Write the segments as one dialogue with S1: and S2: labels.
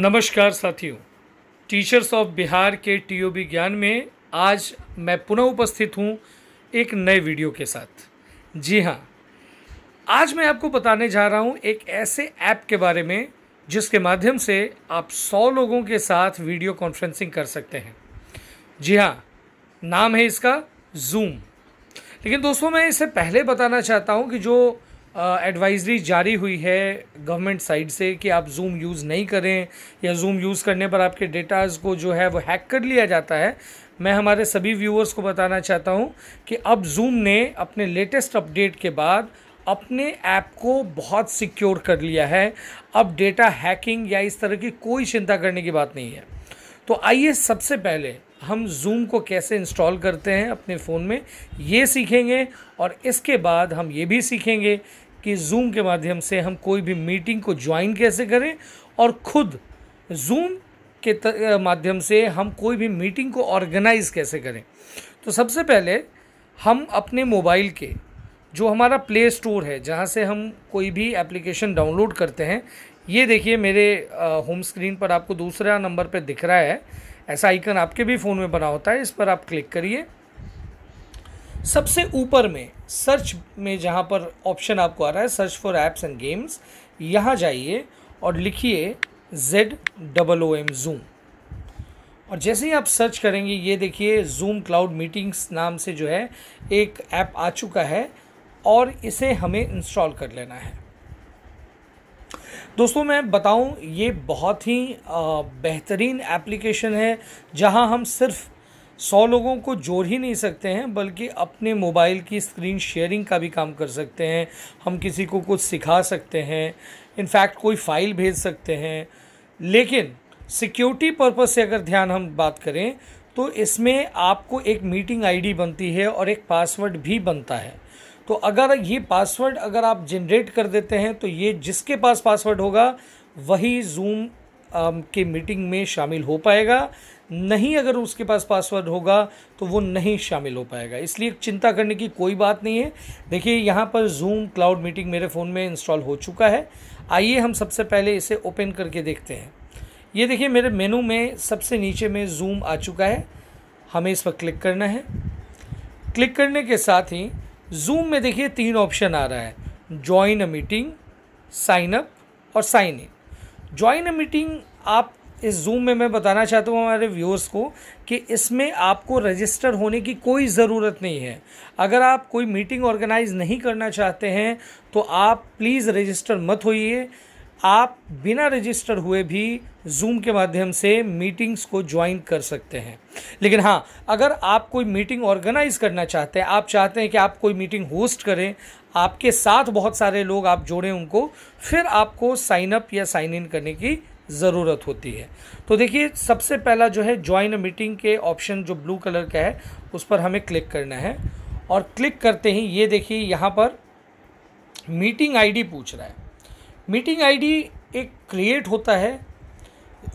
S1: नमस्कार साथियों। Teachers of Bihar के टीओबी ज्ञान में आज मैं पुनः उपस्थित हूँ एक नए वीडियो के साथ। जी हाँ आज मैं आपको बताने जा रहा हूँ एक ऐसे ऐप के बारे में जिसके माध्यम से आप 100 लोगों के साथ वीडियो कॉन्फ्रेंसिंग कर सकते हैं। जी हाँ नाम है इसका जूम लेकिन दोस्तों, मैं इससे पहले बताना चाहता हूँ कि जो एडवाइजरी जारी हुई है गवर्नमेंट साइड से कि आप जूम यूज़ नहीं करें या जूम यूज़ करने पर आपके डेटाज को जो है वो हैक कर लिया जाता है। मैं हमारे सभी व्यूअर्स को बताना चाहता हूँ कि अब जूम ने अपने लेटेस्ट अपडेट के बाद अपने ऐप को बहुत सिक्योर कर लिया है। अब डेटा हैकिंग या इस तरह की कोई चिंता करने की बात नहीं है। तो आइए सबसे पहले हम जूम को कैसे इंस्टॉल करते हैं अपने फ़ोन में, ये सीखेंगे और इसके बाद हम ये भी सीखेंगे कि जूम के माध्यम से हम कोई भी मीटिंग को ज्वाइन कैसे करें और ख़ुद जूम के माध्यम से हम कोई भी मीटिंग को ऑर्गेनाइज कैसे करें। तो सबसे पहले हम अपने मोबाइल के, जो हमारा प्ले स्टोर है, जहाँ से हम कोई भी एप्लीकेशन डाउनलोड करते हैं, ये देखिए मेरे होम स्क्रीन पर आपको दूसरा नंबर पर दिख रहा है। ऐसा आइकन आपके भी फ़ोन में बना होता है, इस पर आप क्लिक करिए। सबसे ऊपर में सर्च में जहाँ पर ऑप्शन आपको आ रहा है search for apps and games यहाँ जाइए और लिखिए Z double O M zoom और जैसे ही आप सर्च करेंगे, ये देखिए जूम क्लाउड मीटिंग्स नाम से जो है, एक ऐप आ चुका है और इसे हमें इंस्टॉल कर लेना है। दोस्तों, मैं बताऊँ, ये बहुत ही बेहतरीन एप्लीकेशन है, जहाँ हम सिर्फ़ सौ लोगों को जोड़ ही नहीं सकते हैं, बल्कि अपने मोबाइल की स्क्रीन शेयरिंग का भी काम कर सकते हैं। हम किसी को कुछ सिखा सकते हैं इनफैक्ट कोई फ़ाइल भेज सकते हैं। लेकिन सिक्योरिटी पर्पज़ से अगर ध्यान हम बात करें तो इसमें आपको एक मीटिंग आईडी बनती है और एक पासवर्ड भी बनता है। तो अगर ये पासवर्ड अगर आप जनरेट कर देते हैं तो ये जिसके पास पासवर्ड होगा, वही जूम के मीटिंग में शामिल हो पाएगा। नहीं अगर उसके पास पासवर्ड होगा तो वो नहीं शामिल हो पाएगा। इसलिए चिंता करने की कोई बात नहीं है। देखिए, यहाँ पर जूम क्लाउड मीटिंग मेरे फ़ोन में इंस्टॉल हो चुका है। आइए हम सबसे पहले इसे ओपन करके देखते हैं। ये देखिए, मेरे मेनू में सबसे नीचे में जूम आ चुका है। हमें इस पर क्लिक करना है। क्लिक करने के साथ ही जूम में देखिए तीन ऑप्शन आ रहा है। Join a meeting sign up और sign in join a meeting आप इस जूम में मैं बताना चाहता हूँ हमारे व्यूअर्स को कि इसमें आपको रजिस्टर होने की कोई ज़रूरत नहीं है। अगर आप कोई मीटिंग ऑर्गेनाइज नहीं करना चाहते हैं तो आप प्लीज़ रजिस्टर मत होइए। आप बिना रजिस्टर हुए भी जूम के माध्यम से मीटिंग्स को ज्वाइन कर सकते हैं। लेकिन हाँ अगर आप कोई मीटिंग ऑर्गेनाइज करना चाहते हैं, आप चाहते हैं कि आप कोई मीटिंग होस्ट करें, आपके साथ बहुत सारे लोग आप जोड़ें उनको, फिर आपको साइन अप या साइन इन करने की ज़रूरत होती है। तो देखिए, सबसे पहला जो है ज्वाइन मीटिंग के ऑप्शन जो ब्लू कलर का है, उस पर हमें क्लिक करना है। और क्लिक करते ही ये देखिए, यहाँ पर मीटिंग आईडी पूछ रहा है। मीटिंग आईडी एक क्रिएट होता है,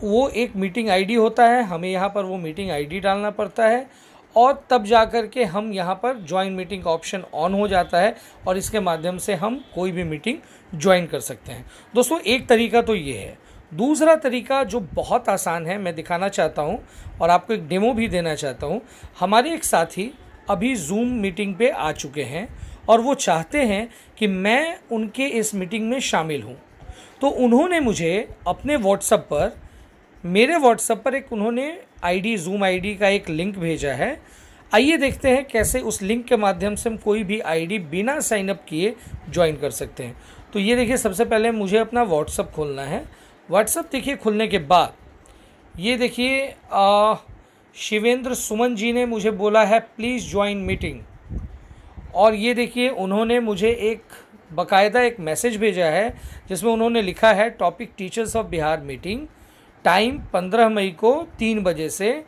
S1: वो एक मीटिंग आईडी होता है, हमें यहाँ पर वो मीटिंग आईडी डालना पड़ता है, और तब जा कर के हम यहाँ पर ज्वाइन मीटिंग का ऑप्शन ऑन हो जाता है, और इसके माध्यम से हम कोई भी मीटिंग ज्वाइन कर सकते हैं। दोस्तों, एक तरीका तो ये है। दूसरा तरीका जो बहुत आसान है, मैं दिखाना चाहता हूँ, और आपको एक डेमो भी देना चाहता हूँ। हमारे एक साथी अभी जूम मीटिंग पे आ चुके हैं, और वो चाहते हैं कि मैं उनके इस मीटिंग में शामिल हूँ। तो उन्होंने मुझे अपने व्हाट्सअप पर, मेरे व्हाट्सअप पर एक उन्होंने आईडी जूम आईडी का एक लिंक भेजा है। आइए देखते हैं कैसे उस लिंक के माध्यम से हम कोई भी आईडी बिना साइनअप किए ज्वाइन कर सकते हैं। तो ये देखिए, सबसे पहले मुझे अपना व्हाट्सअप खोलना है। व्हाट्सअप देखिए, खुलने के बाद ये देखिए शिवेंद्र सुमन जी ने मुझे बोला है प्लीज़ ज्वाइन मीटिंग और ये देखिए, उन्होंने मुझे एक बाकायदा एक मैसेज भेजा है, जिसमें उन्होंने लिखा है topic teachers of Bihar meeting time पंद्रह मई को तीन बजे से,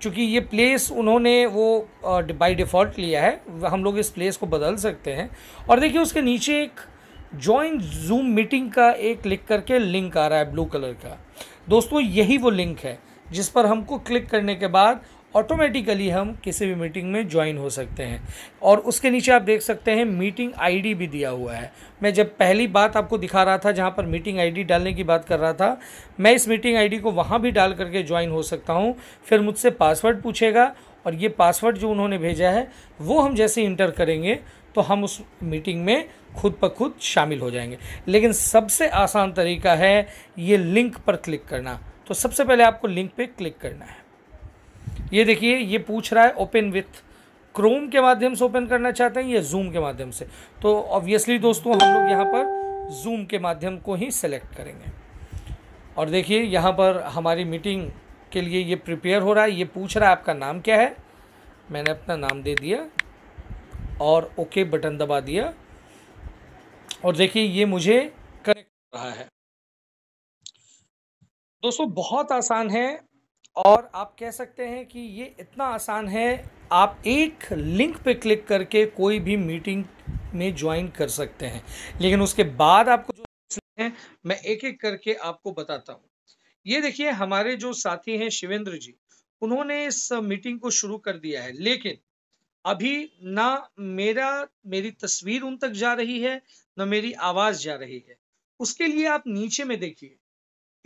S1: चूँकि ये प्लेस उन्होंने वो बाय डिफ़ॉल्ट लिया है, हम लोग इस प्लेस को बदल सकते हैं। और देखिए, उसके नीचे एक जॉइन जूम मीटिंग का एक लिख करके लिंक आ रहा है ब्लू कलर का। दोस्तों, यही वो लिंक है, जिस पर हमको क्लिक करने के बाद ऑटोमेटिकली हम किसी भी मीटिंग में ज्वाइन हो सकते हैं। और उसके नीचे आप देख सकते हैं मीटिंग आईडी भी दिया हुआ है। मैं जब पहली बात आपको दिखा रहा था जहाँ पर मीटिंग आईडी डालने की बात कर रहा था, मैं इस मीटिंग आईडी को वहाँ भी डाल करके ज्वाइन हो सकता हूँ। फिर मुझसे पासवर्ड पूछेगा और ये पासवर्ड जो उन्होंने भेजा है, वो हम जैसे इंटर करेंगे तो हम उस मीटिंग में खुद ब खुद शामिल हो जाएँगे। लेकिन सबसे आसान तरीका है ये लिंक पर क्लिक करना। तो सबसे पहले आपको लिंक पे क्लिक करना है। ये देखिए, ये पूछ रहा है ओपन विथ क्रोम के माध्यम से ओपन करना चाहते हैं या जूम के माध्यम से? तो ऑब्वियसली दोस्तों, हम लोग यहाँ पर जूम के माध्यम को ही सेलेक्ट करेंगे। और देखिए, यहाँ पर हमारी मीटिंग के लिए ये प्रिपेयर हो रहा है। ये पूछ रहा है, आपका नाम क्या है? मैंने अपना नाम दे दिया और ओके बटन दबा दिया। और देखिए, ये मुझे कनेक्ट रहा है। दोस्तों, बहुत आसान है। और आप कह सकते हैं कि ये इतना आसान है, आप एक लिंक पे क्लिक करके कोई भी मीटिंग में ज्वाइन कर सकते हैं। लेकिन उसके बाद आपको जो है, मैं एक एक करके आपको बताता हूँ। ये देखिए, हमारे जो साथी हैं शिवेंद्र जी, उन्होंने इस मीटिंग को शुरू कर दिया है। लेकिन अभी ना मेरा, मेरी तस्वीर उन तक जा रही है, ना मेरी आवाज़ जा रही है। उसके लिए आप नीचे में देखिए,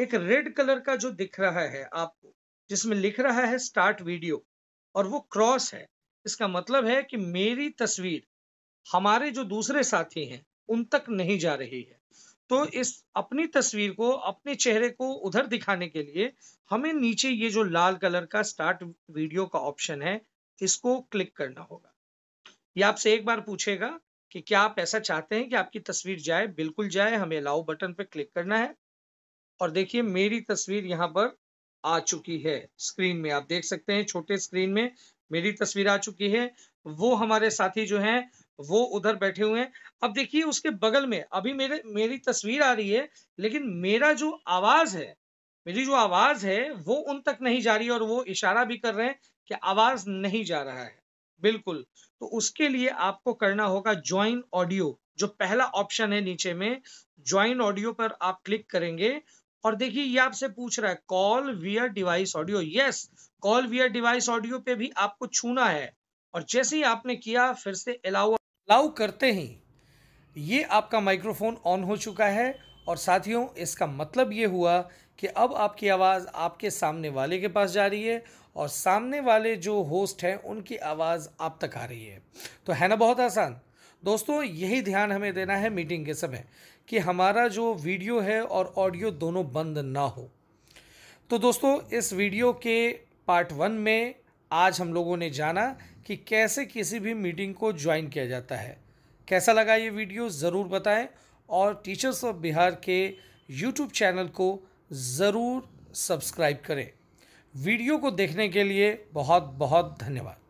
S1: एक रेड कलर का जो दिख रहा है आपको जिसमें लिख रहा है स्टार्ट वीडियो और वो क्रॉस है। इसका मतलब है कि मेरी तस्वीर हमारे जो दूसरे साथी हैं, उन तक नहीं जा रही है। तो इस अपनी तस्वीर को, अपने चेहरे को उधर दिखाने के लिए हमें नीचे ये जो लाल कलर का स्टार्ट वीडियो का ऑप्शन है, इसको क्लिक करना होगा। ये आपसे एक बार पूछेगा कि क्या आप ऐसा चाहते हैं कि आपकी तस्वीर जाए? बिल्कुल जाए, हमें अलाउ बटन पर क्लिक करना है। और देखिए, मेरी तस्वीर यहाँ पर आ चुकी है। स्क्रीन में आप देख सकते हैं, छोटे स्क्रीन में मेरी तस्वीर आ चुकी है। वो हमारे साथी जो हैं, वो उधर बैठे हुए हैं। अब देखिए, उसके बगल में अभी मेरे, मेरी तस्वीर आ रही है, लेकिन मेरा जो आवाज़ है, मेरी जो आवाज़ है, वो उन तक नहीं जा रही और वो इशारा भी कर रहे हैं कि आवाज़ नहीं जा रहा है। बिल्कुल। तो उसके लिए आपको करना होगा ज्वाइन ऑडियो जो पहला ऑप्शन है नीचे में। ज्वाइन ऑडियो पर आप क्लिक करेंगे और देखिए, ये आपसे पूछ रहा है call via device audio yes call via device audio पे भी आपको छूना है। और जैसे ही आपने किया, फिर से अलाउ अलाउ करते ही ये आपका माइक्रोफोन ऑन हो चुका है। और साथियों, इसका मतलब ये हुआ कि अब आपकी आवाज़ आपके सामने वाले के पास जा रही है और सामने वाले जो होस्ट हैं, उनकी आवाज़ आप तक आ रही है। तो है ना बहुत आसान? दोस्तों, यही ध्यान हमें देना है मीटिंग के समय कि हमारा जो वीडियो है और ऑडियो दोनों बंद ना हो। तो दोस्तों, इस वीडियो के पार्ट वन में आज हम लोगों ने जाना कि कैसे किसी भी मीटिंग को ज्वाइन किया जाता है। कैसा लगा ये वीडियो, ज़रूर बताएँ और टीचर्स ऑफ़ बिहार के यूट्यूब चैनल को ज़रूर सब्सक्राइब करें। वीडियो को देखने के लिए बहुत बहुत धन्यवाद।